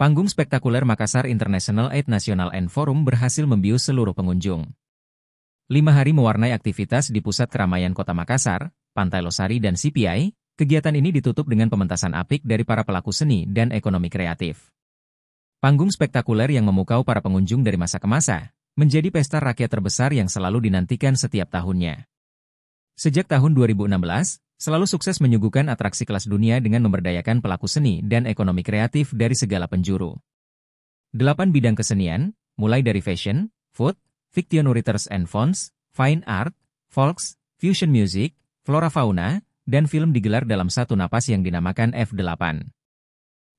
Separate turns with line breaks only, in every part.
Panggung spektakuler Makassar International Aid National and Forum berhasil membius seluruh pengunjung. Lima hari mewarnai aktivitas di pusat keramaian kota Makassar, Pantai Losari dan CPI, kegiatan ini ditutup dengan pementasan apik dari para pelaku seni dan ekonomi kreatif. Panggung spektakuler yang memukau para pengunjung dari masa ke masa, menjadi pesta rakyat terbesar yang selalu dinantikan setiap tahunnya. Sejak tahun 2016, selalu sukses menyuguhkan atraksi kelas dunia dengan memberdayakan pelaku seni dan ekonomi kreatif dari segala penjuru. Delapan bidang kesenian, mulai dari fashion, food, fiction writers and fonts, fine art, folks, fusion music, flora fauna, dan film digelar dalam satu napas yang dinamakan F8.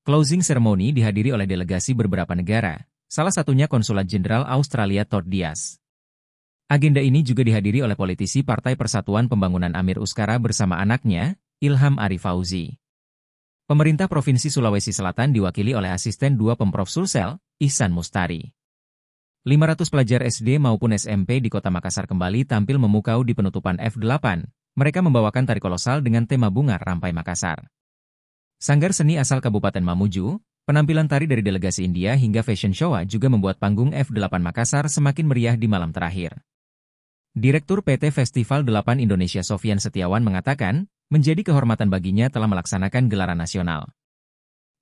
Closing ceremony dihadiri oleh delegasi beberapa negara, salah satunya Konsulat Jenderal Australia Todd Diaz. Agenda ini juga dihadiri oleh politisi Partai Persatuan Pembangunan Amir Uskara bersama anaknya, Ilham Arif Fauzi. Pemerintah Provinsi Sulawesi Selatan diwakili oleh asisten dua Pemprov Sulsel, Ihsan Mustari. 500 pelajar SD maupun SMP di kota Makassar kembali tampil memukau di penutupan F8. Mereka membawakan tari kolosal dengan tema bunga rampai Makassar. Sanggar seni asal Kabupaten Mamuju, penampilan tari dari delegasi India hingga fashion show juga membuat panggung F8 Makassar semakin meriah di malam terakhir. Direktur PT Festival 8 Indonesia Sofian Setiawan mengatakan, menjadi kehormatan baginya telah melaksanakan gelaran nasional.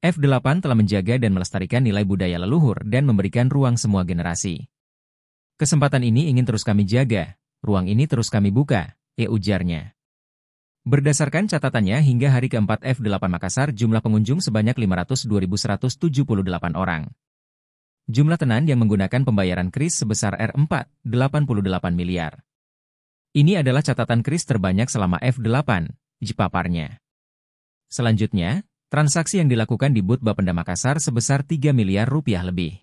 F8 telah menjaga dan melestarikan nilai budaya leluhur dan memberikan ruang semua generasi. Kesempatan ini ingin terus kami jaga, ruang ini terus kami buka, e ujarnya. Berdasarkan catatannya hingga hari keempat F8 Makassar jumlah pengunjung sebanyak 502.178 orang. Jumlah tenan yang menggunakan pembayaran kris sebesar R4, 88 miliar. Ini adalah catatan kris terbanyak selama F8, jipaparnya. Selanjutnya, transaksi yang dilakukan di Booth Bapenda Makassar sebesar 3 miliar rupiah lebih.